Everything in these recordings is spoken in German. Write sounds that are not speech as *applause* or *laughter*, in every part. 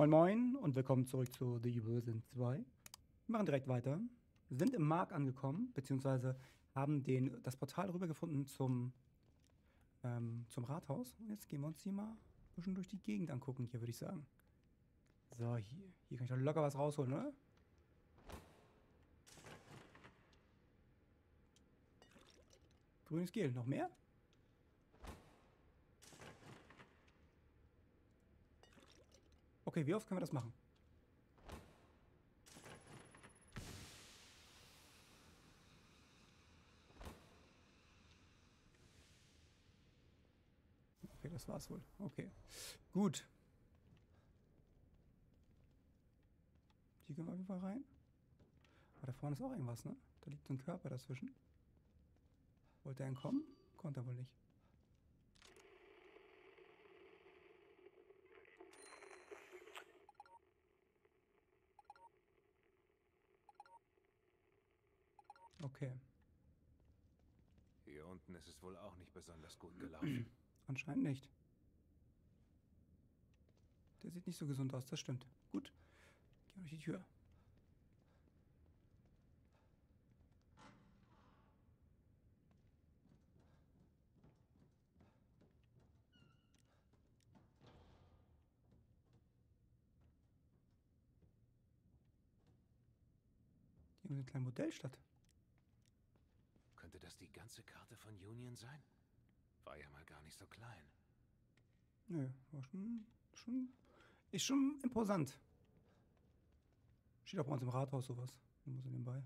Moin Moin und willkommen zurück zu The Evil Within 2. Wir machen direkt weiter. Sind im Mark angekommen, beziehungsweise haben den, das Portal rübergefunden zum, ähm, zum Rathaus. Und jetzt gehen wir uns hier mal ein bisschen durch die Gegend angucken, hier würde ich sagen. So, hier, hier kann ich doch locker was rausholen, oder? Grünes Gel, noch mehr? Okay, wie oft können wir das machen? Okay, das war's wohl. Okay. Gut. Hier gehen wir auf jeden Fall rein. Aber da vorne ist auch irgendwas, ne? Da liegt ein Körper dazwischen. Wollte er entkommen? Konnte er wohl nicht. Okay. Hier unten ist es wohl auch nicht besonders gut gelaufen. *clears throat* Anscheinend nicht. Der sieht nicht so gesund aus, das stimmt. Gut. Wir durch die Tür. Hier haben wir eine kleine Modellstadt. Das die ganze Karte von Union sein? War ja mal gar nicht so klein. Nö, war schon, schon, ist schon imposant. Steht auch bei uns im Rathaus sowas. Nur so nebenbei.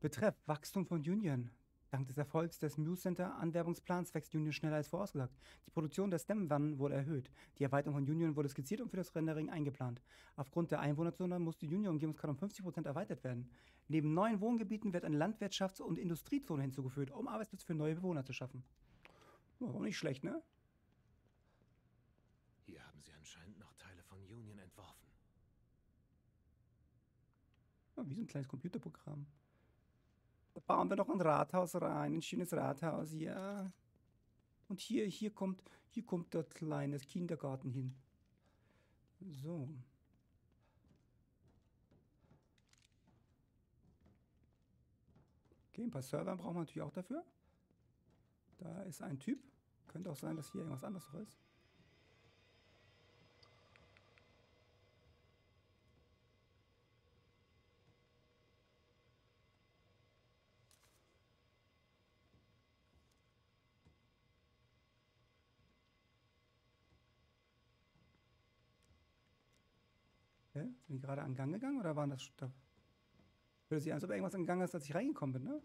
Betreff Wachstum von Union. Dank des Erfolgs des Muse Center Anwerbungsplans wächst Union schneller als vorausgesagt. Die Produktion der STEM-Wannen wurde erhöht. Die Erweiterung von Union wurde skizziert und für das Rendering eingeplant. Aufgrund der Einwohnerzone musste Union-Umgebungskarte um 50% erweitert werden. Neben neuen Wohngebieten wird eine Landwirtschafts- und Industriezone hinzugefügt, um Arbeitsplätze für neue Bewohner zu schaffen. War auch nicht schlecht, ne? Hier haben sie anscheinend noch Teile von Union entworfen. Ja, wie so ein kleines Computerprogramm. Da bauen wir noch ein Rathaus rein, ein schönes Rathaus, ja. Und hier, hier kommt, hier kommt der kleine Kindergarten hin. So. Okay, ein paar Server brauchen wir natürlich auch dafür. Da ist ein Typ. Könnte auch sein, dass hier irgendwas anderes ist. Hä? Sind die gerade an Gang gegangen oder waren das... Da Hört sich an, als ob irgendwas in Gang ist, als ich reingekommen bin, ne?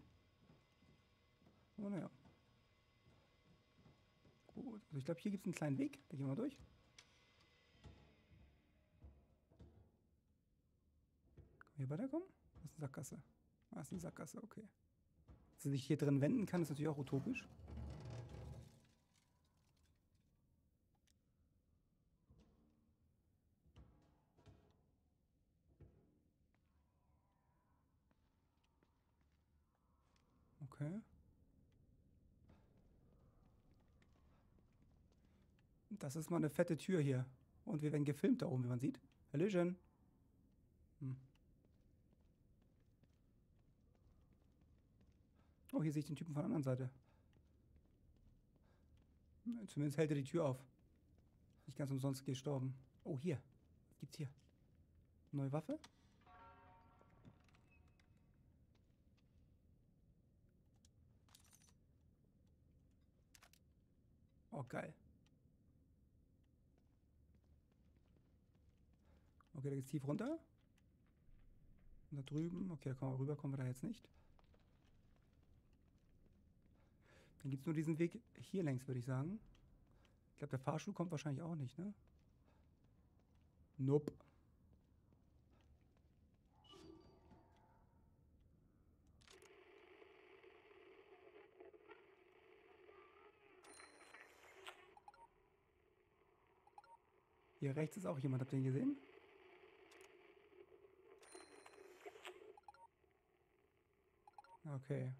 Oh, naja. Gut, also ich glaube, hier gibt es einen kleinen Weg. Da gehen wir mal durch. Können wir hier weiterkommen? Das ist eine Sackgasse. Ah, das ist eine Sackgasse, okay. Dass sich hier drin wenden kann, ist natürlich auch utopisch. Okay. Das ist mal eine fette Tür hier. Und wir werden gefilmt da oben, wie man sieht. Hallöchen. Hm. Oh, hier sehe ich den Typen von der anderen Seite. Zumindest hält er die Tür auf. Nicht ganz umsonst gestorben. Oh, hier. Was gibt's hier? Neue Waffe? Oh, geil. Okay, da geht's tief runter. Und da drüben, okay, da kommen wir rüber, kommen wir da jetzt nicht. Dann gibt's nur diesen Weg hier längs, würde ich sagen. Ich glaube, der Fahrstuhl kommt wahrscheinlich auch nicht, ne? Nope. Hier rechts ist auch jemand, habt ihr ihn gesehen? Okay.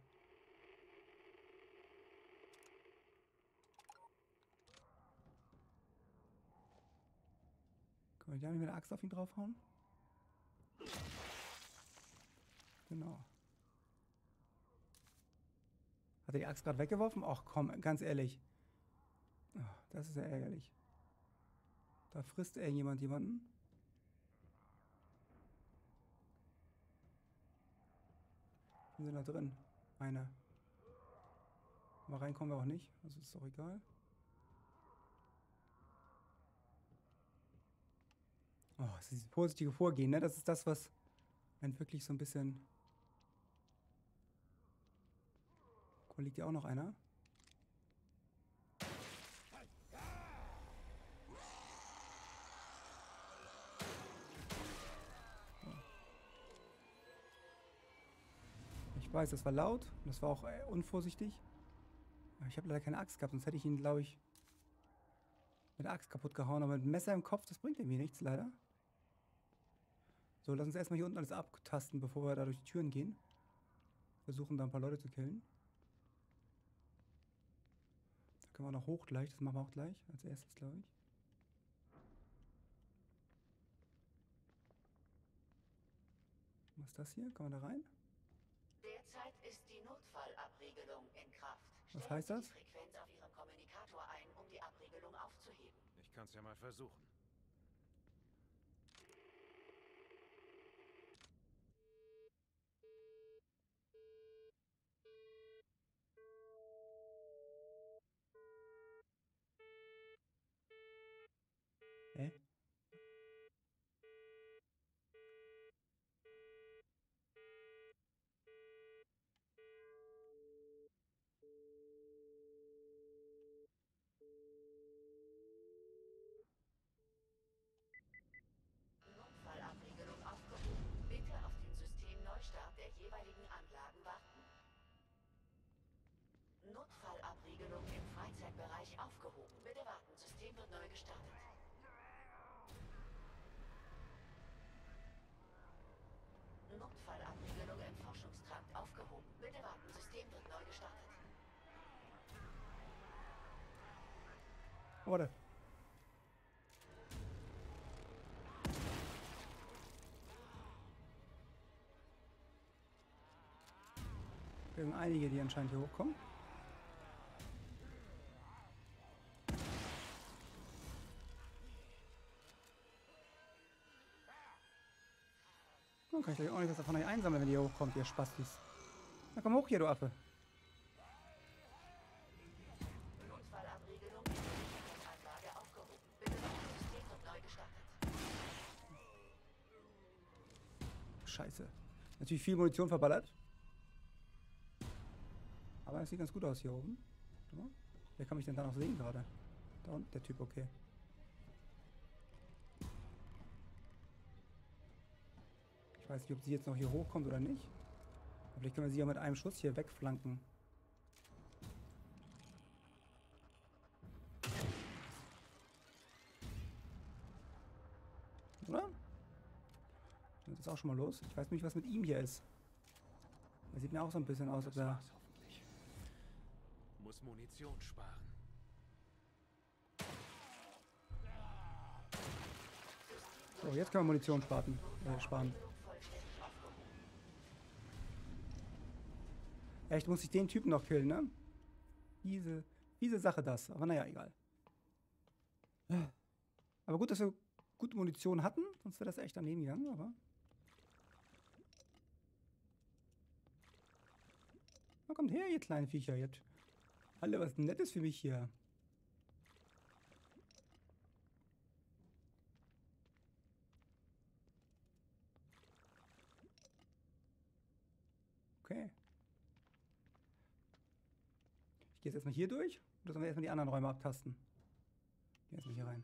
Können wir da mit der Axt auf ihn draufhauen? Genau. Hat er die Axt gerade weggeworfen? Ach komm, ganz ehrlich. Das ist ja ärgerlich. Da frisst er jemand jemanden. Wir sind da drin. Einer. Aber reinkommen wir auch nicht. Also ist doch egal. Oh, das ist dieses positive Vorgehen, ne? Das ist das, was einen wirklich so ein bisschen... Guck liegt hier auch noch einer? Ich weiß, das war laut. und Das war auch äh, unvorsichtig. Aber ich habe leider keine Axt gehabt, sonst hätte ich ihn, glaube ich, mit der Axt kaputt gehauen. Aber mit Messer im Kopf, das bringt irgendwie nichts, leider. So, lass uns erstmal hier unten alles abtasten, bevor wir da durch die Türen gehen. Versuchen da ein paar Leute zu killen. Da können wir noch hoch gleich, das machen wir auch gleich. Als erstes, glaube ich. Was ist das hier? Kann man da rein? Derzeit ist die Notfallabriegelung in Kraft. Was heißt Sie das? die Frequenz auf Ihrem Kommunikator ein, um die Abriegelung aufzuheben. Ich kann's ja mal versuchen. Notfallabriegelung im Forschungstrakt aufgehoben. Bitte warten, System wird neu gestartet. Warte. Wir haben einige, die anscheinend hier hochkommen. Dann kann ich auch nicht was euch einsammeln, wenn ihr hochkommt, ihr Spastis. Na komm hoch hier, du Affe. Scheiße. Natürlich viel Munition verballert. Aber es sieht ganz gut aus hier oben. Wer kann mich denn da noch sehen gerade? Da unten, der Typ, okay. Weiß nicht, ob sie jetzt noch hier hochkommt oder nicht. Aber vielleicht können wir sie ja mit einem Schuss hier wegflanken. Oder? Das ist auch schon mal los. Ich weiß nicht, was mit ihm hier ist. Er sieht mir auch so ein bisschen aus, als er... Muss Munition sparen. So, jetzt können wir Munition sparen. Äh, sparen. Vollständig aufgehoben. Echt, muss ich den Typen noch killen, ne? Diese, diese Sache das. Aber naja, egal. Aber gut, dass wir gute Munition hatten. Sonst wäre das echt daneben gegangen, aber... Na, kommt her, ihr kleinen Viecher. Habt alle was Nettes für mich hier. Okay. Ich gehe jetzt erstmal hier durch. Oder sollen wir erstmal die anderen Räume abtasten? Geh erstmal hier rein.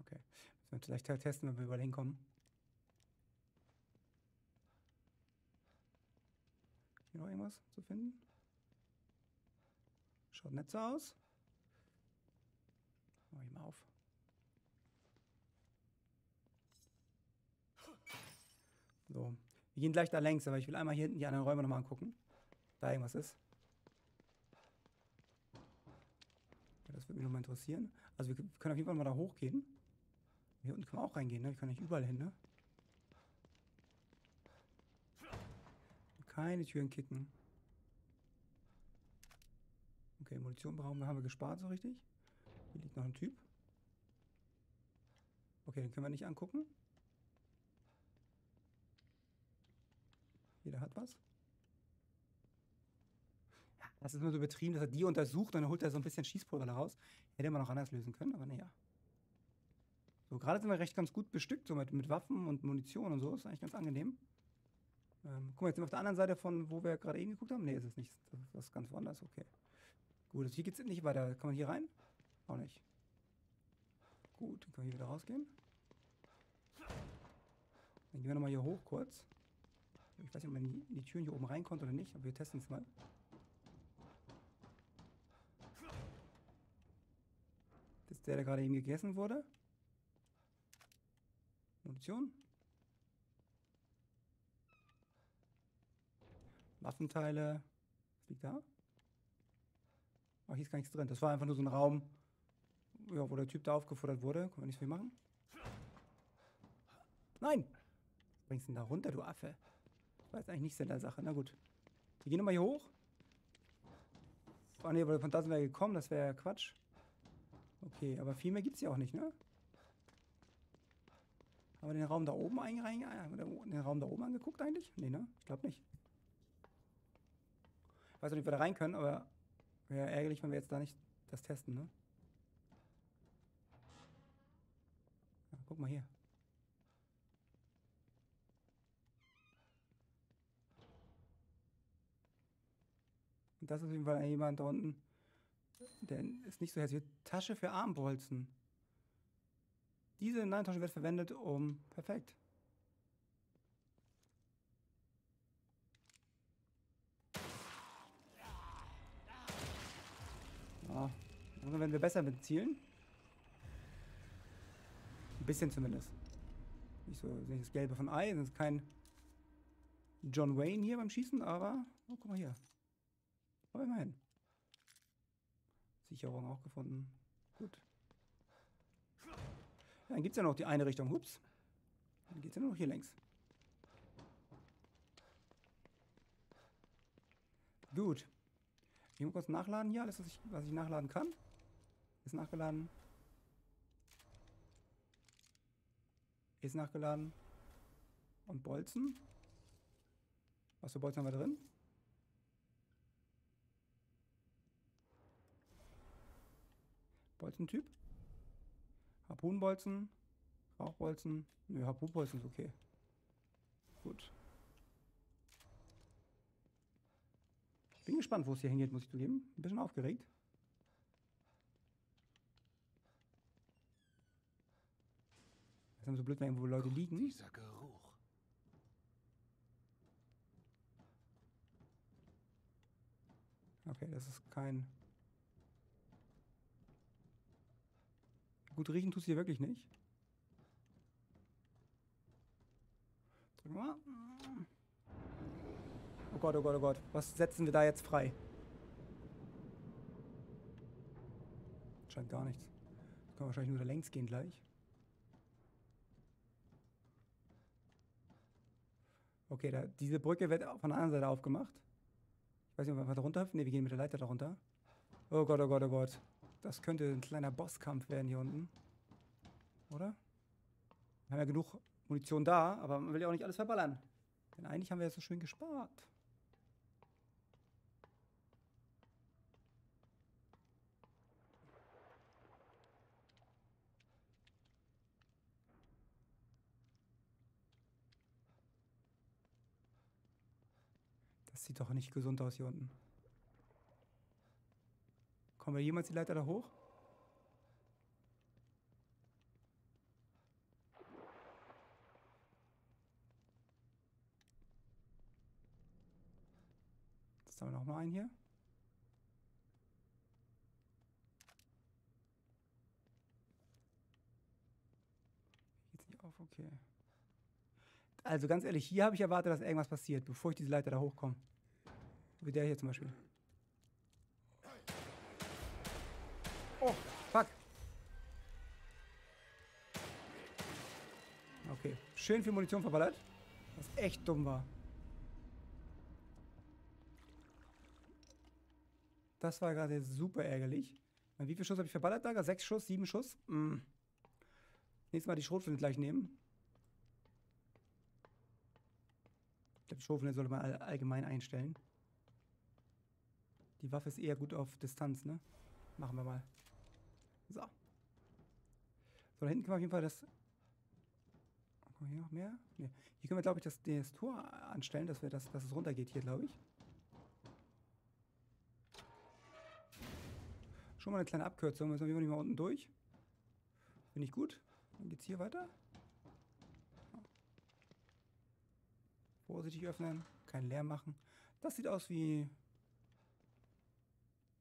Okay. Müssen wir vielleicht te- testen, wenn wir überall hinkommen. Hier noch irgendwas zu finden? Schaut nett so aus. Mach ich mal auf. So. Wir gehen gleich da längs, aber ich will einmal hier hinten die anderen Räume nochmal angucken. Da irgendwas ist. Das würde mich nochmal interessieren. Also wir können auf jeden Fall mal da hochgehen. Hier unten können wir auch reingehen, ne? Wir können nicht überall hin, ne? Keine Türen kicken. Okay, Munition brauchen wir, haben wir gespart so richtig. Hier liegt noch ein Typ. Okay, den können wir nicht angucken. Jeder hat was. Das ist nur so betrieben, dass er die untersucht und dann holt er so ein bisschen Schießpulver raus. Hätte man auch anders lösen können, aber naja. So, gerade sind wir recht ganz gut bestückt, so mit, mit Waffen und Munition und so. Ist eigentlich ganz angenehm. Ähm, guck mal, jetzt sind wir auf der anderen Seite von, wo wir gerade eben geguckt haben. Nee, ist es nicht. Das ist ganz woanders, okay. Gut, also hier es nicht weiter. Kann man hier rein? Auch nicht. Gut, dann können wir hier wieder rausgehen. Dann gehen wir nochmal hier hoch kurz. Ich weiß nicht, ob man in die Türen hier oben rein konnte oder nicht, aber wir testen es mal. Das ist der, der gerade eben gegessen wurde. Munition. Waffenteile. Was liegt da? Oh, hier ist gar nichts drin. Das war einfach nur so ein Raum, ja, wo der Typ da aufgefordert wurde. Können wir nicht viel machen? Nein! Was bringst du denn da runter, du Affe? War jetzt eigentlich nicht Sinn der Sache. Na gut. Wir gehen nochmal hier hoch. Oh ne, von da sind wir gekommen. Das wäre Quatsch. Okay, aber viel mehr gibt es ja auch nicht, ne? Haben wir den Raum da oben haben wir den Raum da oben angeguckt eigentlich? Nee, ne? Ich glaube nicht. Ich weiß nicht, ob wir da rein können, aber wäre ärgerlich, wenn wir jetzt da nicht das testen, ne? Ja, guck mal hier. Und das ist auf jeden Fall jemand da unten. Der ist nicht so hässlich. Tasche für Armbolzen. Diese Nein-Tasche wird verwendet, um. Perfekt. Ja, langsam werden wir besser mit Zielen. Ein bisschen zumindest. Nicht so nicht das Gelbe von Ei, das ist kein John Wayne hier beim Schießen, aber. Oh, guck mal hier. Aber immerhin. Sicherung auch gefunden. Gut. Dann gibt es ja noch die eine Richtung. Hups. Dann geht es ja nur noch hier längs. Gut. Ich muss kurz nachladen hier. Alles, was ich, was ich nachladen kann. Ist nachgeladen. Ist nachgeladen. Und Bolzen. Was für Bolzen haben wir drin? Bolzentyp. Harpunenbolzen. Rauchbolzen. Nö, Harpunenbolzen ist okay. Gut. Bin gespannt, wo es hier hingeht, muss ich zugeben. Ein bisschen aufgeregt. Das ist so blöd, wenn wo Leute liegen. Dieser Geruch. Okay, das ist kein... Gut riechen tust du hier wirklich nicht. Drück mal. Oh Gott, oh Gott, oh Gott. Was setzen wir da jetzt frei? Scheint gar nichts. Das kann wahrscheinlich nur da längs gehen gleich. Okay, da, diese Brücke wird von der anderen Seite aufgemacht. Ich weiß nicht, ob wir da runter Ne, wir gehen mit der Leiter da runter. Oh Gott, oh Gott, oh Gott. Das könnte ein kleiner Bosskampf werden hier unten. Oder? Wir haben ja genug Munition da, aber man will ja auch nicht alles verballern. Denn eigentlich haben wir ja so schön gespart. Das sieht doch nicht gesund aus hier unten. Kommen wir jemals die Leiter da hoch? Jetzt haben wir noch mal einen hier. Geht's nicht auf, okay. Also ganz ehrlich, hier habe ich erwartet, dass irgendwas passiert, bevor ich diese Leiter da hochkomme. Wie der hier zum Beispiel. Schön viel Munition verballert. Was echt dumm war. Das war gerade super ärgerlich. Wie viele Schuss habe ich verballert, Lager? Sechs Schuss, sieben Schuss? Mm. Nächstes Mal die Schrotflinte gleich nehmen. Ich glaube, die Schrotflinte sollte man all allgemein einstellen. Die Waffe ist eher gut auf Distanz, ne? Machen wir mal. So. So, da hinten können wir auf jeden Fall das... Kommt hier noch mehr? Ne. Hier können wir, glaube ich, das, das Tor anstellen, dass, wir das, dass es runtergeht hier, glaube ich. Schon mal eine kleine Abkürzung. Müssen wir nicht mal unten durch. Finde ich gut. Dann geht's hier weiter. Vorsichtig öffnen. Keinen Lärm machen. Das sieht aus wie...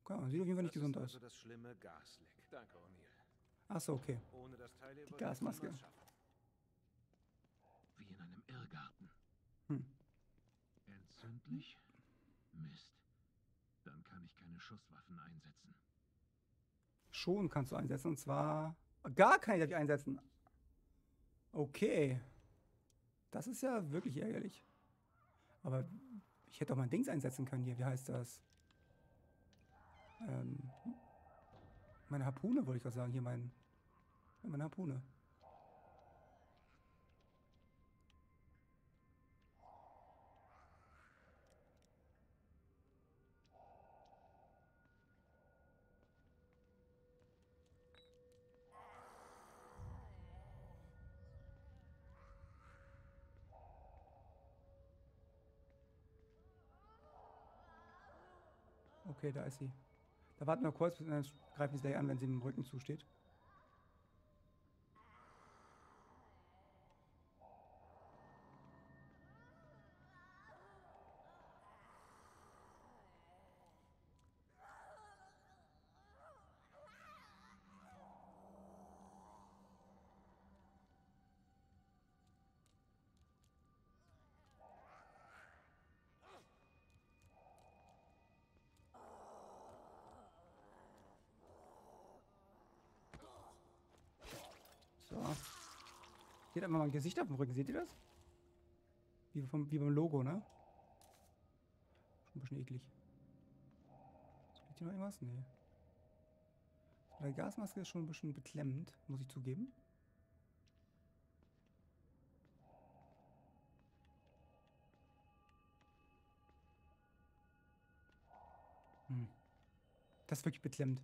Ja, sieht auf jeden Fall nicht Das gesund ist aus. also das schlimme Gasleck. Danke, O'Neill. Achso, okay. Ohne das Teil hier Die Gasmaske. niemals schaffen. Wie in einem Irrgarten. Hm. Entzündlich? Mist. Dann kann ich keine Schusswaffen einsetzen. Schon kannst du einsetzen. Und zwar... Gar keine darf ich einsetzen. Okay. Das ist ja wirklich ärgerlich. Aber ich hätte auch mein Dings einsetzen können hier. Wie heißt das? Ähm, meine Harpune wollte ich gerade sagen. Hier mein... Meine Harpune. Okay, da ist sie. Da warten wir kurz, dann greifen sie gleich an, wenn sie im Rücken zusteht. So. Hier hat einfach mal ein Gesicht auf dem Rücken. Seht ihr das? Wie, vom, wie beim Logo, ne? Schon ein bisschen eklig. Liegt hier noch irgendwas? Nee. Die Gasmaske ist schon ein bisschen beklemmend, muss ich zugeben. Hm. Das ist wirklich beklemmend.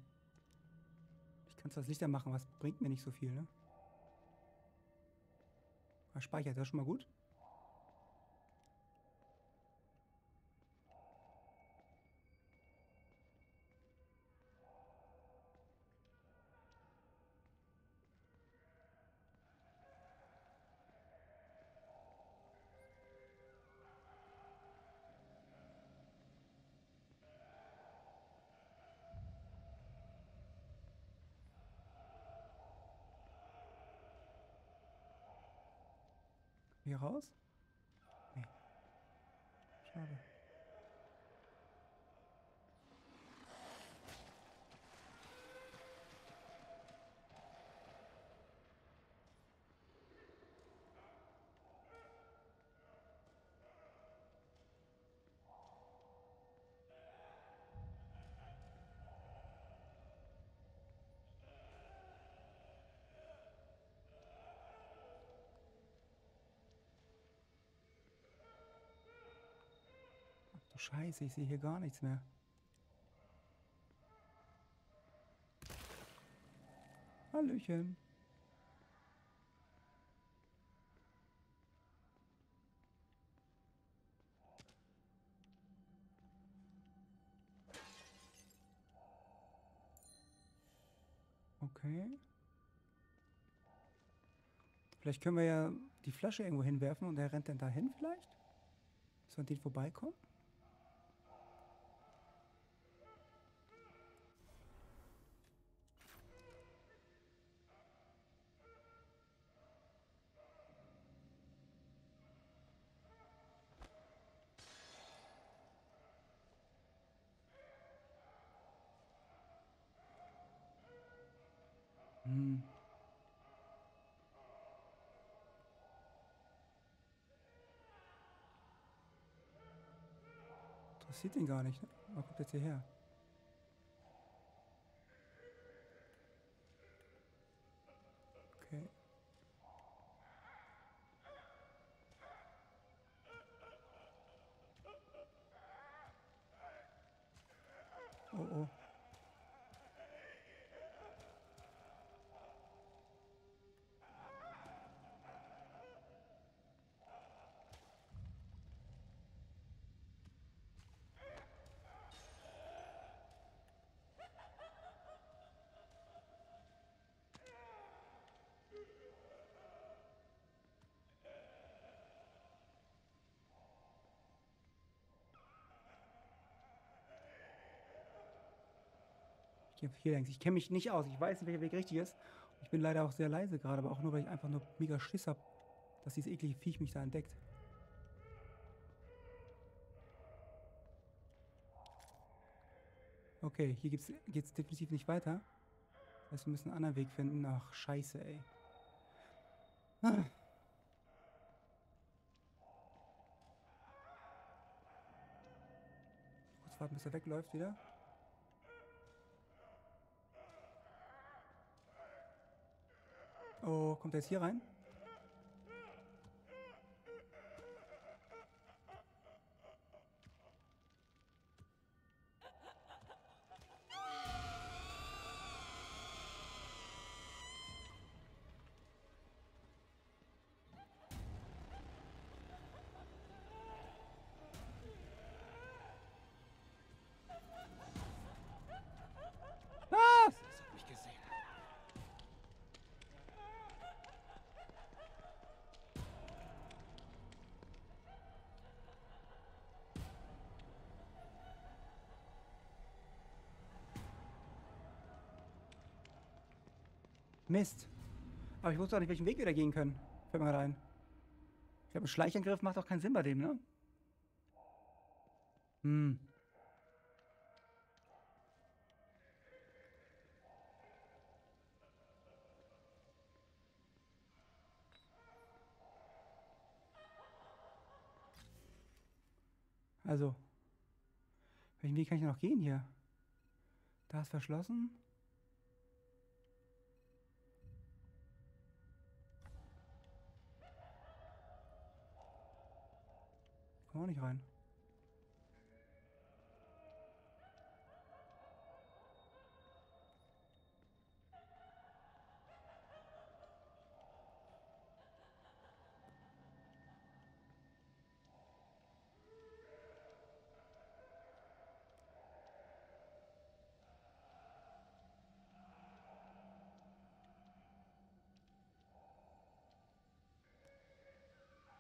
Ich kann zwar das Licht machen, aber es bringt mir nicht so viel, ne? Er speichert, das schon mal gut. Hier raus? Nee. Schade. Du Scheiße, ich sehe hier gar nichts mehr. Hallöchen. Okay. Vielleicht können wir ja die Flasche irgendwo hinwerfen und er rennt dann dahin vielleicht? An den vorbeikommen? Sieht ihn gar nicht. Ne? Aber kommt jetzt hierher. Okay. Oh oh. Ich gehe hier längs. Ich kenne mich nicht aus. Ich weiß nicht, welcher Weg richtig ist. Ich bin leider auch sehr leise gerade, aber auch nur, weil ich einfach nur mega Schiss habe, dass dieses eklige Viech mich da entdeckt. Okay, hier geht es definitiv nicht weiter. Heißt, wir müssen einen anderen Weg finden. Ach, scheiße, ey. Kurz warten, bis er wegläuft wieder. Oh, kommt er jetzt hier rein? Mist. Aber ich wusste auch nicht, welchen Weg wir da gehen können. Fällt mir gerade ein. Ich glaube, ein Schleichangriff macht auch keinen Sinn bei dem, ne? Hm. Also. Welchen Weg kann ich noch gehen hier? Da ist verschlossen. Komm auch nicht rein.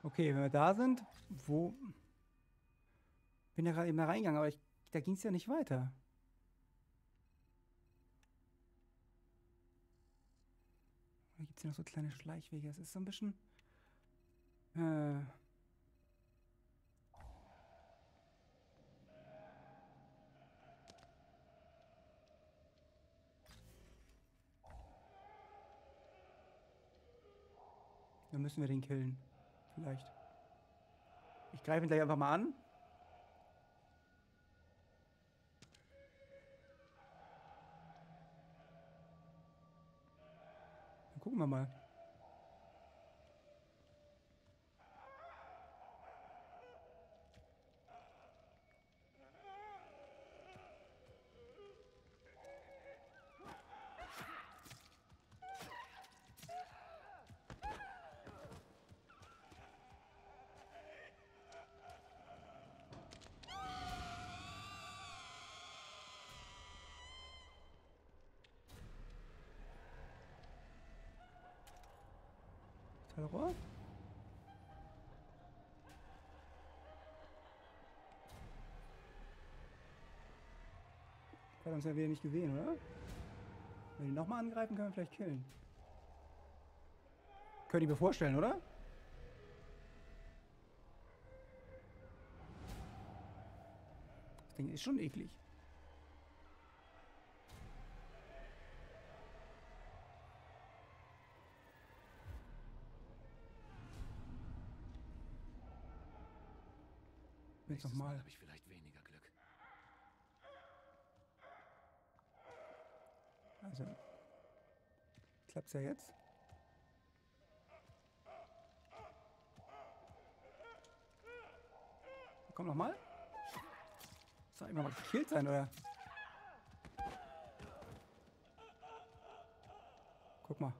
Okay, wenn wir da sind, wo... Bin ja gerade eben da reingegangen, aber ich, da ging es ja nicht weiter. Da gibt es ja noch so kleine Schleichwege. Es ist so ein bisschen... Äh... Dann müssen wir den killen. Vielleicht. Ich greife ihn gleich einfach mal an. Gucken wir mal. Terror? Hat uns ja wieder nicht gesehen, oder? Wenn ihn nochmal angreifen, können wir vielleicht killen. Könnt ihr mir vorstellen, oder? Das Ding ist schon eklig. Jetzt nochmal. habe ich vielleicht weniger Glück. Also, klappt's ja jetzt. Komm nochmal. Soll immer mal gekillt sein, oder? Guck mal.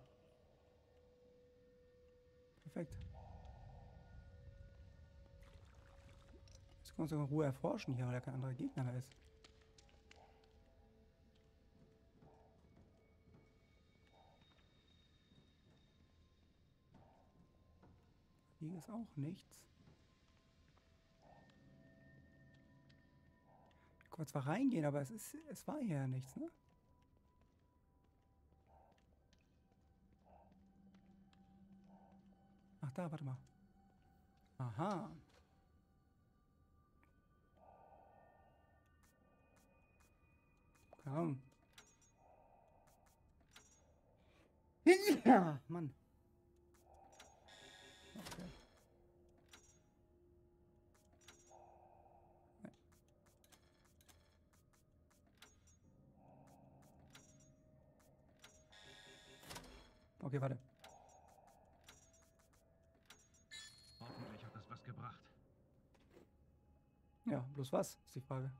Perfekt. Wir uns in Ruhe erforschen hier, weil da kein anderer Gegner mehr ist. Hier ist auch nichts. Ich konnte zwar reingehen, aber es ist, es war hier ja nichts, ne? Ach da, warte mal. Aha. Ahnung. Ja, Mann. Okay. Okay, warte. Hoffentlich hat das was gebracht. Ja, bloß was, ist die Frage.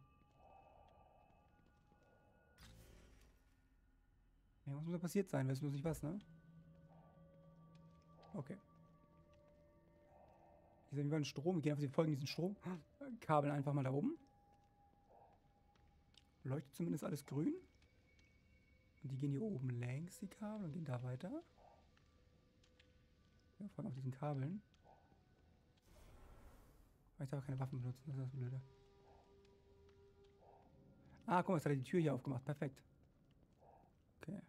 Irgendwas muss da passiert sein, weiß bloß nicht was, ne? Okay. Hier sehen wir einen Strom. Wir gehen auf die folgen diesen Stromkabel *gasps* einfach mal da oben. Leuchtet zumindest alles grün. Und die gehen hier oben längs, die Kabel, und gehen da weiter. Wir folgen auf diesen Kabeln. Ich darf keine Waffen benutzen, das ist das Blöde. Ah, guck mal, jetzt hat er die Tür hier aufgemacht. Perfekt. Okay.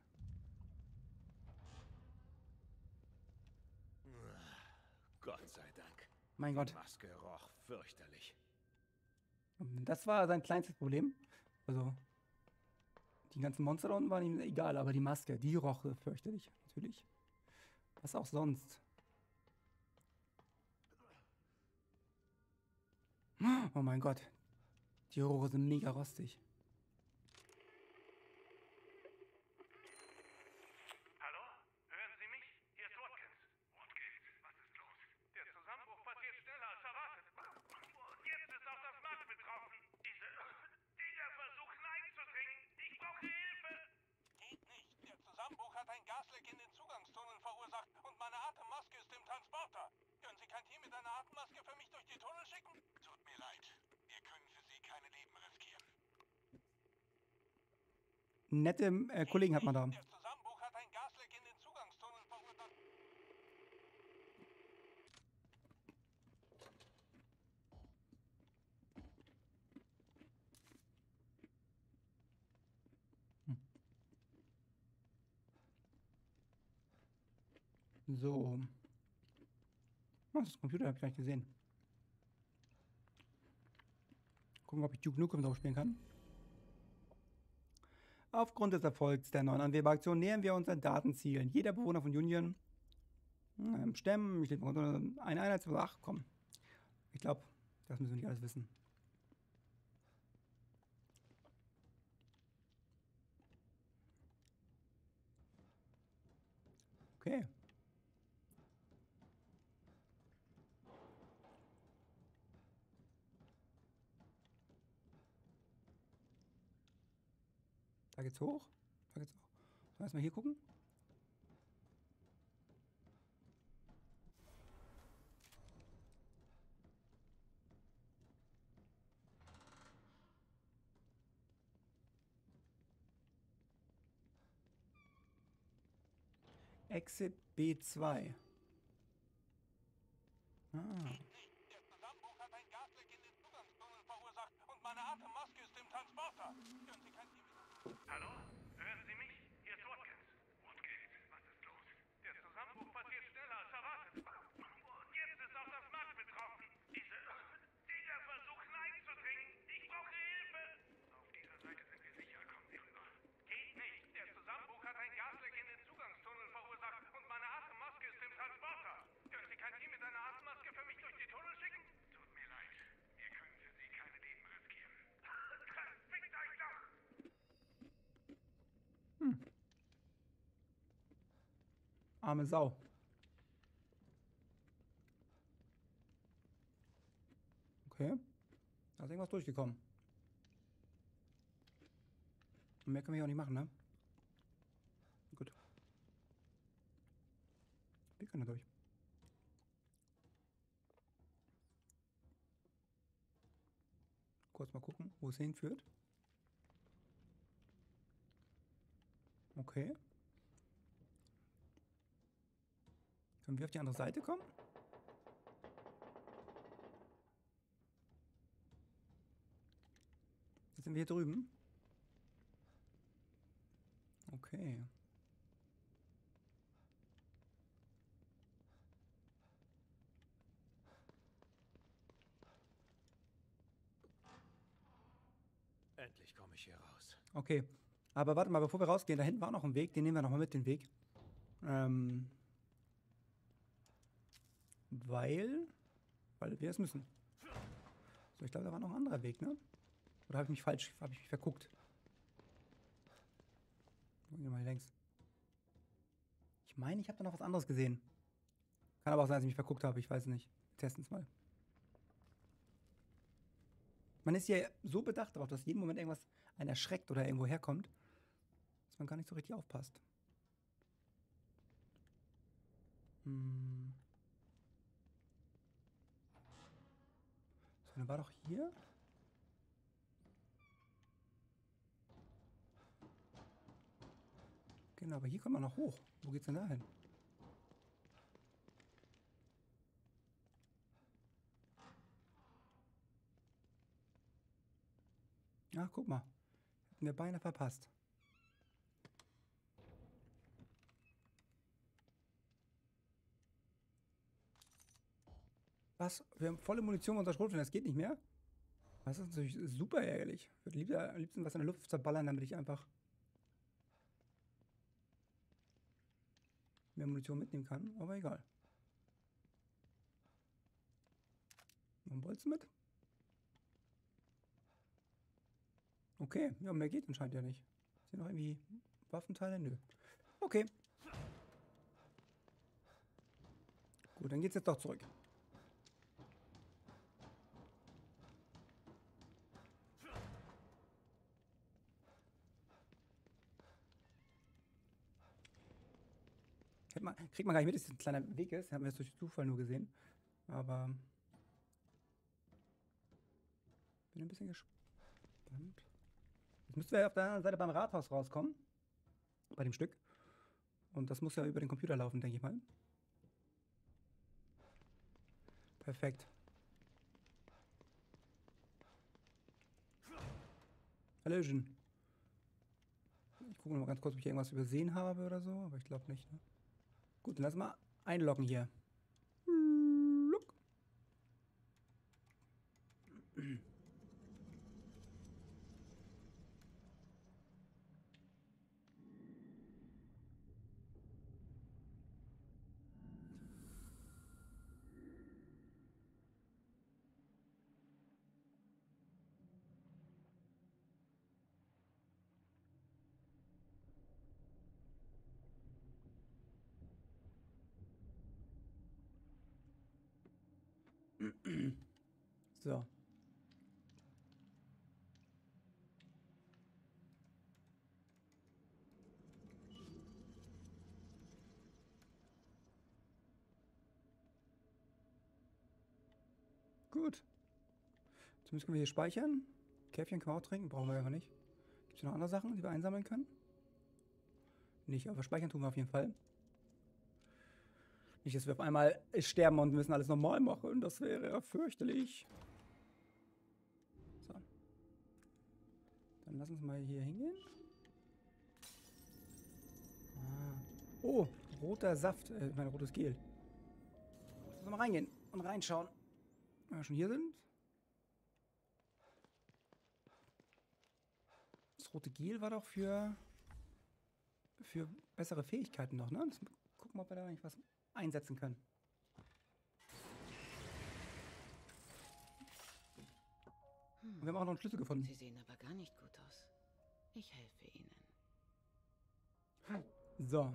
Gott sei Dank. Mein Gott. Die Maske roch fürchterlich. Das war sein kleinstes Problem. Also, die ganzen Monster da unten waren ihm egal, aber die Maske, die roch fürchterlich, natürlich. Was auch sonst. Oh mein Gott. Die Rohre sind mega rostig. Hallo? Hören Sie mich? Hier ist Watkins. Watkins, was ist los? Der Zusammenbruch passiert schneller als erwartet. Und jetzt ist auch das Markt betroffen. Diese Dinger versuchen einzudringen. Ich brauche Hilfe. Geht nicht. Der Zusammenbruch hat ein Gasleck in den Zugangstunnel verursacht und meine Atemmaske ist im Transporter. Können Sie kein Team mit einer Atemmaske für mich durch die Tunnel schicken? Tut mir leid. Wir können für Sie keine Leben riskieren. Nette äh, Kollegen hat man da. Der Zusammenbruch hat ein Gasleck in den Zugangstunnel verursacht. So. Oh, das Computer, habe ich gar nicht gesehen. Gucken, ob ich Duke Nukem drauf spielen kann. Aufgrund des Erfolgs der neuen Anweberaktion nähern wir unseren Datenzielen. Jeder Bewohner von Union ähm, Stämmen, ich lebe unter eine Einheit, ach komm. Ich glaube, das müssen wir nicht alles wissen. Okay. Da geht's hoch. Da geht's hoch. Sollen wir erstmal hier gucken? Exit B2. Ah. Hello? Hm. Arme Sau. Okay. Da ist irgendwas durchgekommen. Und mehr können wir hier auch nicht machen, ne? Gut. Wir können da durch. Kurz mal gucken, wo es hinführt. Okay. Können wir auf die andere Seite kommen? Jetzt sind wir hier drüben. Okay. Endlich komme ich hier raus. Okay. Aber warte mal, bevor wir rausgehen, da hinten war noch ein Weg, den nehmen wir nochmal mit, den Weg. Ähm. Weil. Weil wir es müssen. So, ich glaube, da war noch ein anderer Weg, ne? Oder habe ich mich falsch, habe ich mich verguckt? Gucken wir mal längs. Ich meine, ich habe da noch was anderes gesehen. Kann aber auch sein, dass ich mich verguckt habe, ich weiß es nicht. Wir testen es mal. Man ist ja so bedacht darauf, dass jeden Moment irgendwas einen erschreckt oder irgendwo herkommt, man gar nicht so richtig aufpasst. Hm. So, dann war doch hier. Genau, aber hier kommt man noch hoch. Wo geht's denn da hin? Ach, guck mal. Hätten wir beinahe verpasst. Was? Wir haben volle Munition unser Schrotflinte, das geht nicht mehr? Das ist natürlich super ärgerlich. Ich würde lieber, am liebsten was in der Luft zerballern, damit ich einfach mehr Munition mitnehmen kann, aber egal. Noch Bolzen mit? Okay, ja, mehr geht anscheinend ja nicht. Sind noch irgendwie Waffenteile? Nö. Okay. Gut, dann geht's jetzt doch zurück. Man, kriegt man gar nicht mit, dass es ein kleiner Weg ist. Haben wir jetzt durch Zufall nur gesehen. Aber. Bin ein bisschen gespannt. Jetzt müssten wir auf der anderen Seite beim Rathaus rauskommen. Bei dem Stück. Und das muss ja über den Computer laufen, denke ich mal. Perfekt. Hallöchen. Ich gucke mal ganz kurz, ob ich irgendwas übersehen habe oder so, aber ich glaube nicht. Ne? Gut, dann lass mal einloggen hier. Look. So. Gut. Zumindest können wir hier speichern. Käffchen können wir auch trinken, brauchen wir aber nicht. Gibt es noch andere Sachen, die wir einsammeln können? Nicht, aber speichern tun wir auf jeden Fall. Nicht, dass wir auf einmal sterben und müssen alles normal machen. Das wäre ja fürchterlich. So. Dann lass uns mal hier hingehen. Ah. Oh, roter Saft. Äh, mein rotes Gel. Lass uns mal reingehen und reinschauen. Wenn wir schon hier sind. Das rote Gel war doch für für bessere Fähigkeiten noch, ne? Das, gucken, ob wir da eigentlich was einsetzen können. Und wir haben auch noch einen Schlüssel gefunden. Sie sehen aber gar nicht gut aus. Ich helfe Ihnen. So.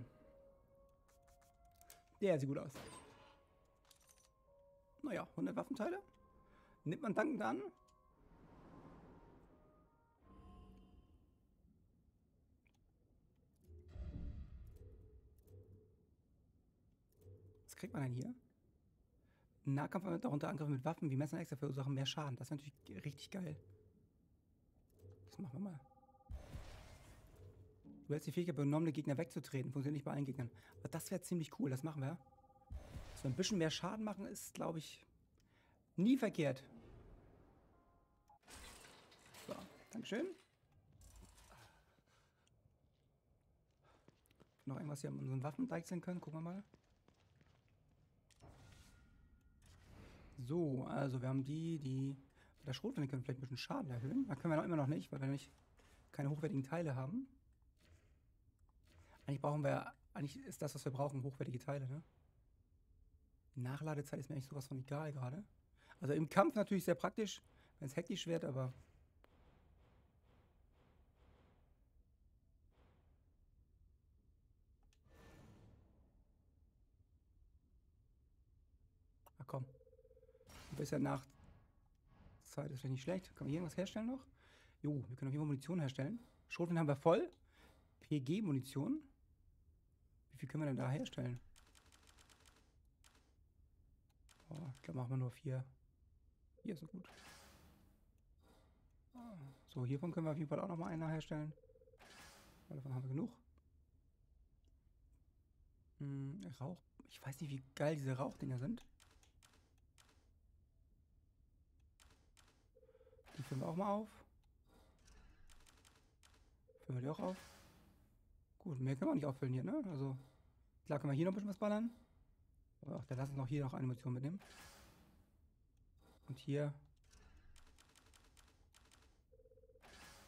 Der sieht gut aus. Naja, 100 Waffenteile. Nimmt man dankend an. Was kriegt man denn hier? Nahkampf darunter Angriffe mit Waffen wie Messer Äxte verursachen mehr Schaden. Das ist natürlich richtig geil. Das machen wir mal. Du hältst die Fähigkeit, benommene Gegner wegzutreten. Funktioniert nicht bei allen Gegnern. Aber das wäre ziemlich cool. Das machen wir. Ein bisschen mehr Schaden machen ist, glaube ich, nie verkehrt. So, Dankeschön. Noch irgendwas hier an unseren Waffen deichseln können. Gucken wir mal. So, also wir haben die, die mit der Schrotflinte können vielleicht ein bisschen Schaden erhöhen. Da können wir noch immer noch nicht, weil wir nämlich keine hochwertigen Teile haben. Eigentlich brauchen wir, eigentlich ist das, was wir brauchen, hochwertige Teile, ne? Nachladezeit ist mir eigentlich sowas von egal gerade. Also im Kampf natürlich sehr praktisch, wenn es hektisch wird, aber Ach komm. Ein bisschen nach Zeit ist vielleicht nicht schlecht. Kann man hier irgendwas herstellen noch? Jo, wir können auf jeden Fall Munition herstellen. Schrotflinten haben wir voll. PG-Munition. Wie viel können wir denn da herstellen? Oh, ich glaube, machen wir nur vier. Hier ist so gut. So, hiervon können wir auf jeden Fall auch noch mal einer herstellen. Weil davon haben wir genug. Hm, Rauch. Ich weiß nicht, wie geil diese Rauchdinger sind. Die füllen wir auch mal auf. Füllen wir die auch auf. Gut, mehr können wir nicht auffüllen hier, ne? Also, klar können wir hier noch ein bisschen was ballern. Ach, dann lass uns noch hier noch eine Munition mitnehmen. Und hier.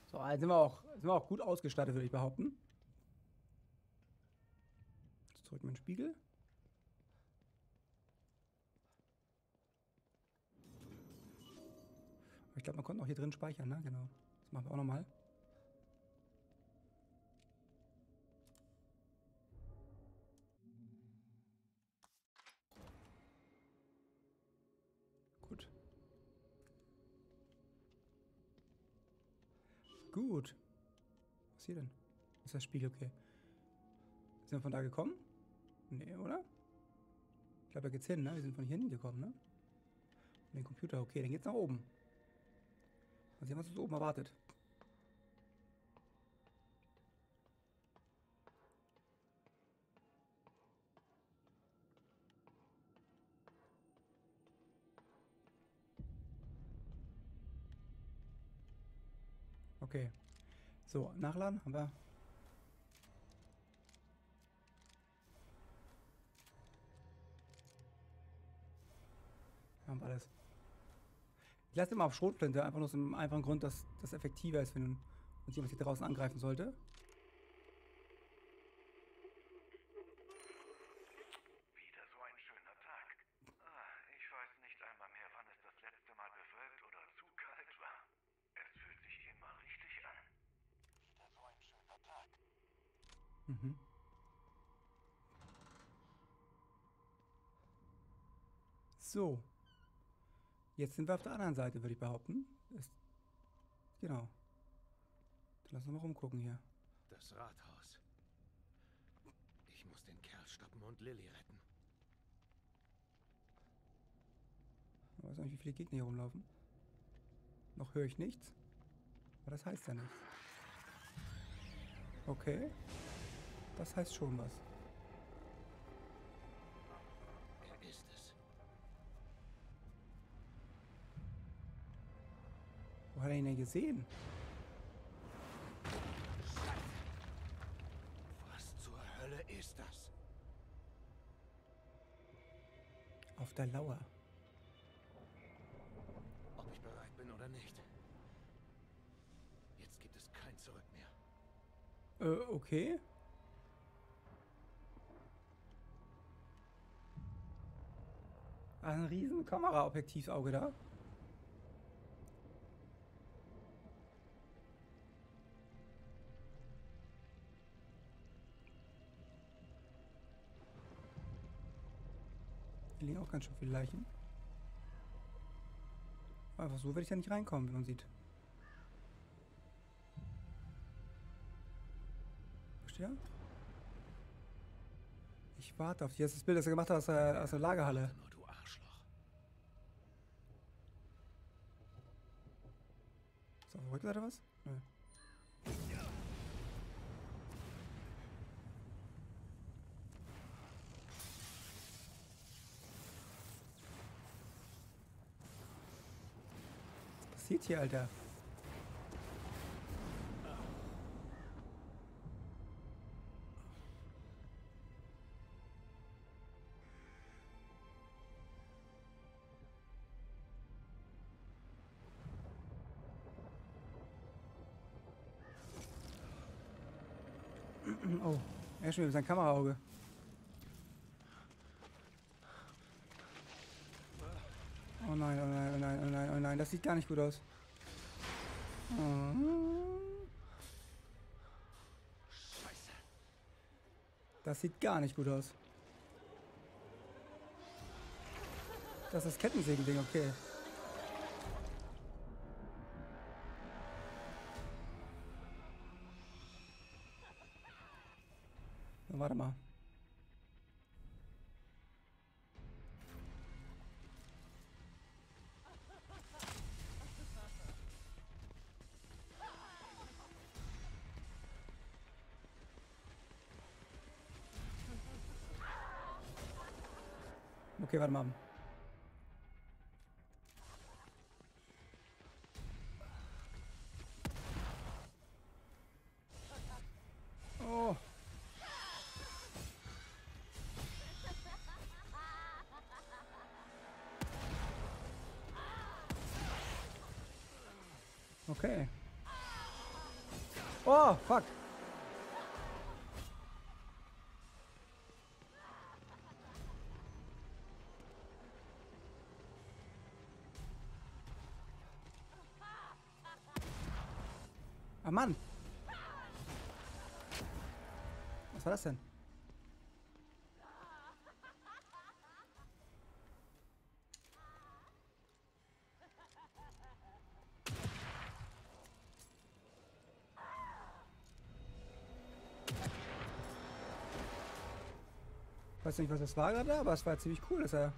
So, also sind wir auch, sind wir auch gut ausgestattet, würde ich behaupten. Jetzt zurück in den Spiegel. Ich glaube, man konnte auch hier drin speichern, ne? Genau. Das machen wir auch nochmal. Gut. Gut. Was hier denn? Ist das Spiegel okay? Sind wir von da gekommen? Nee, oder? Ich glaube, da geht's hin, ne? Wir sind von hier hinten gekommen, ne? Den Computer, okay, dann geht's nach oben. Mal sehen, was uns oben erwartet. Okay. So, nachladen haben wir. Haben wir alles. Ich lasse immer auf Schrotflinte, einfach nur aus dem einfachen Grund, dass das effektiver ist, wenn uns jemand hier draußen angreifen sollte. Wieder so ein schöner Tag. Ah, ich weiß nicht einmal mehr, wann es das letzte Mal bewölkt oder zu kalt war. Es fühlt sich immer richtig an. Wieder so ein schöner Tag. Mhm. So. Jetzt sind wir auf der anderen Seite, würde ich behaupten. Ist, genau. Dann lass uns mal rumgucken hier. Das Rathaus. Ich muss den Kerl stoppen und Lilly retten. Ich weiß nicht, wie viele Gegner hier rumlaufen. Noch höre ich nichts. Aber das heißt ja nichts. Okay. Das heißt schon was. Wo hat er ihn denn gesehen? Was zur Hölle ist das? Auf der Lauer. Ob ich bereit bin oder nicht. Jetzt gibt es kein Zurück mehr. Äh, okay. Ein riesen Kameraobjektivauge da. Hier liegen auch ganz schön viele Leichen. Einfach so werde ich ja nicht reinkommen, wie man sieht. Versteht ihr? Ich warte auf dich. Das ist das Bild, das er gemacht hat aus der, aus der Lagerhalle. Nur du Arschloch. Ist auf der Rückseite was? Nö. Was passiert hier, Alter? Oh, er ist schon wieder mit seinem Kameraauge. Oh nein, oh nein, oh nein, oh nein, oh nein, das sieht gar nicht gut aus. Oh. Das sieht gar nicht gut aus. Das ist Kettensägen-Ding, okay. Okay, warte. Oh. Okay. Oh, fuck. Ah, Mann. Was war das denn? weiß nicht, was das war gerade, aber es war ziemlich cool, dass er.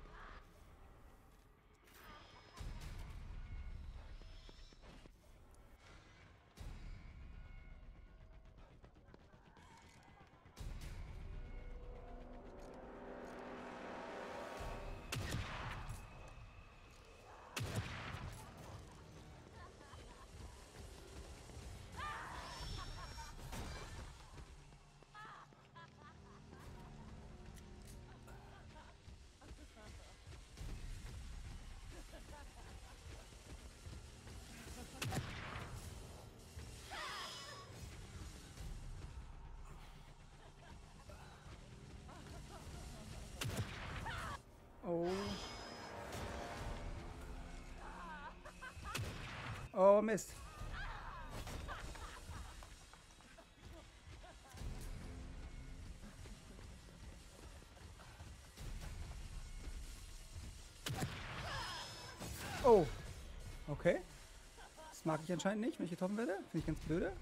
Oh, Mist. Oh. Okay. Das mag ich anscheinend nicht, wenn ich getroffen werde. Finde ich ganz blöde.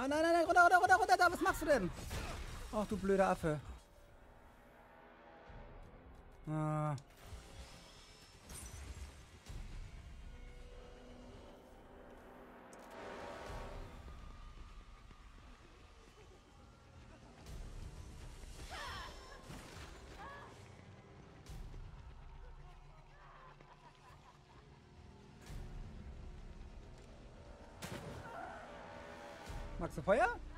Ah, nein, nein, nein, runter, runter, runter, runter, da, was machst du denn? Ach, du blöder Affe. Ah. Magst du Feuer?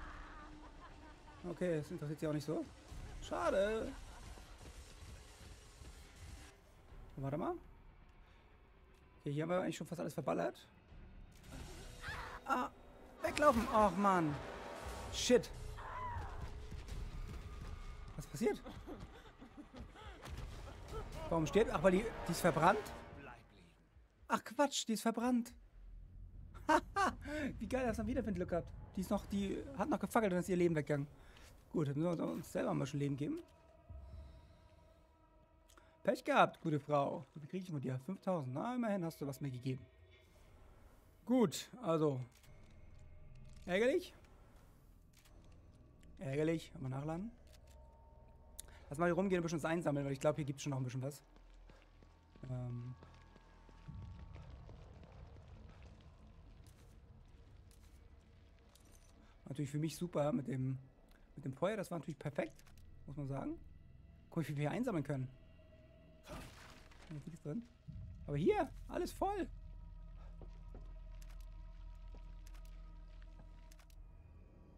Okay, das interessiert sie auch nicht so. Schade. Warte mal. Okay, hier haben wir eigentlich schon fast alles verballert. Ah, weglaufen. Ach, Mann. Shit. Was passiert? Warum steht? Ach, weil die, die ist verbrannt? Ach Quatsch, die ist verbrannt. Haha, *laughs* wie geil, das haben wir wieder für ein Glück gehabt. Die ist noch, die hat noch gefackelt und ist ihr Leben weggegangen. Gut, dann müssen wir uns selber mal schon Leben geben. Pech gehabt, gute Frau. Wie kriege ich von dir? 5000. Na, immerhin hast du was mir gegeben. Gut, also. Ärgerlich. Ärgerlich. Mal nachladen. Lass mal hier rumgehen und ein bisschen was einsammeln, weil ich glaube, hier gibt es schon noch ein bisschen was. Ähm. Natürlich für mich super mit dem, mit dem Feuer. Das war natürlich perfekt, muss man sagen. Guck, wie viel wir hier einsammeln können. Nichts drin. Aber hier, alles voll.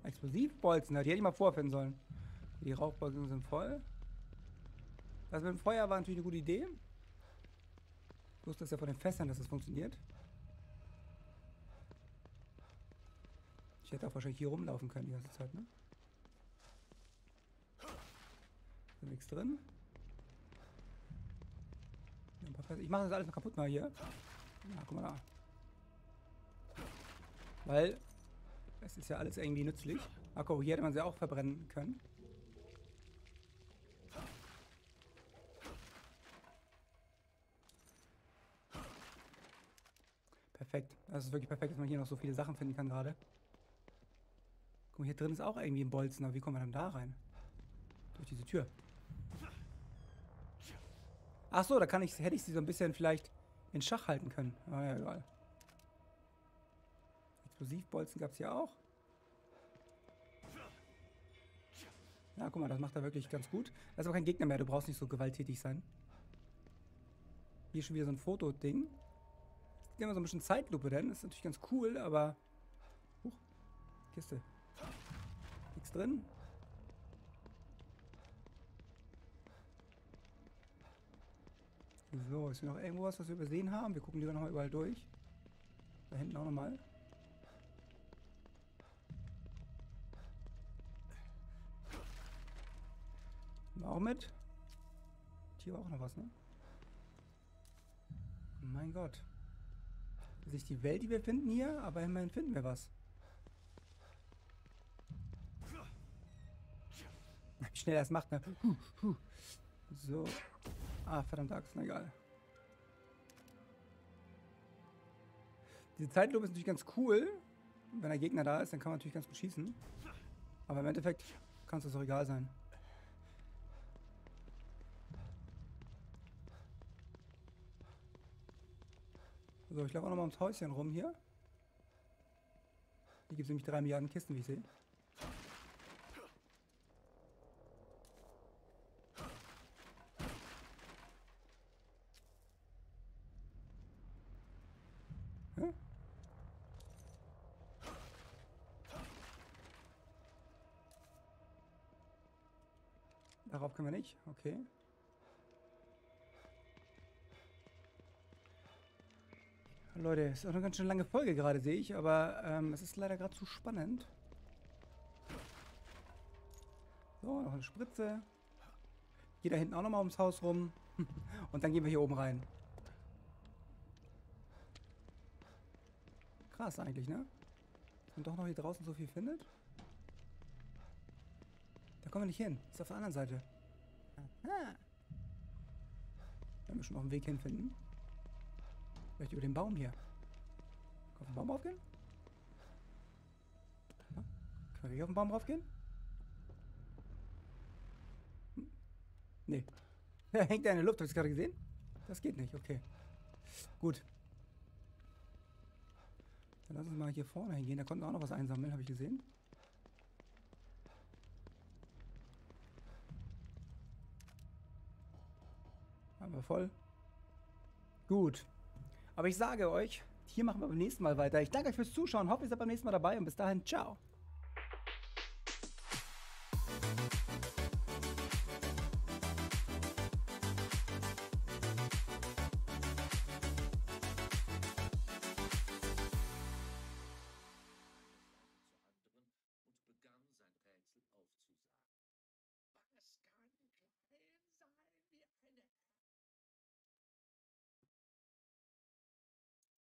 Explosivbolzen, die hätte ich mal vorfinden sollen. Die Rauchbolzen sind voll. Das mit dem Feuer war natürlich eine gute Idee. Ich wusste das ja von den Fässern, dass das funktioniert. Ich hätte auch wahrscheinlich hier rumlaufen können die ganze Zeit, ne? Ist nichts drin. Ich mache das alles mal kaputt mal hier. Ja, guck mal da. Weil es ist ja alles irgendwie nützlich. Ach guck, hier hätte man sie auch verbrennen können. Perfekt. Das ist wirklich perfekt, dass man hier noch so viele Sachen finden kann gerade. Guck mal, hier drin ist auch irgendwie ein Bolzen, aber wie kommen wir dann da rein? Durch diese Tür. Ach so, da kann ich, hätte ich sie so ein bisschen vielleicht in Schach halten können. Ah ja, egal. Explosivbolzen gab es hier auch. Ja, guck mal, das macht er wirklich ganz gut. Da ist aber kein Gegner mehr, du brauchst nicht so gewalttätig sein. Hier schon wieder so ein Fotoding. Jetzt gehen wir so ein bisschen Zeitlupe denn. Das ist natürlich ganz cool, aber... Huch, Kiste. Nichts drin. So, ist hier noch irgendwo was, wir übersehen haben? Wir gucken lieber nochmal überall durch. Da hinten auch nochmal. Auch mit. Hier war auch noch was, ne? Mein Gott. Das ist nicht die Welt, die wir finden hier, aber immerhin finden wir was. Wie schnell es macht, ne? So. Ah, verdammt na egal. Diese Zeitlupe ist natürlich ganz cool. Wenn der Gegner da ist, dann kann man natürlich ganz gut schießen. Aber im Endeffekt kann es das auch egal sein. So, ich laufe auch nochmal ums Häuschen rum hier. Hier gibt es nämlich drei Milliarden Kisten, wie ich sehe. Hä? Darauf können wir nicht, okay. Leute, ist auch eine ganz schön lange Folge gerade, sehe ich, aber ähm, es ist leider gerade zu spannend. So, noch eine Spritze. Geht da hinten auch nochmal ums Haus rum. *laughs* Und dann gehen wir hier oben rein. Krass eigentlich, ne? Dass man doch noch hier draußen so viel findet. Da kommen wir nicht hin. Ist auf der anderen Seite. Aha. Werden wir schon noch einen Weg hinfinden. Vielleicht über den Baum hier. Kann auf den Baum raufgehen? Ja? Können wir hier auf den Baum raufgehen? Hm? Nee. *laughs* Hängt er in der Luft, hast du gerade gesehen? Das geht nicht, okay. Gut. Dann lass uns mal hier vorne hingehen. Da konnten wir auch noch was einsammeln, habe ich gesehen. Haben wir voll. Gut. Aber ich sage euch, hier machen wir beim nächsten Mal weiter. Ich danke euch fürs Zuschauen, hoffe, ihr seid beim nächsten Mal dabei und bis dahin, ciao.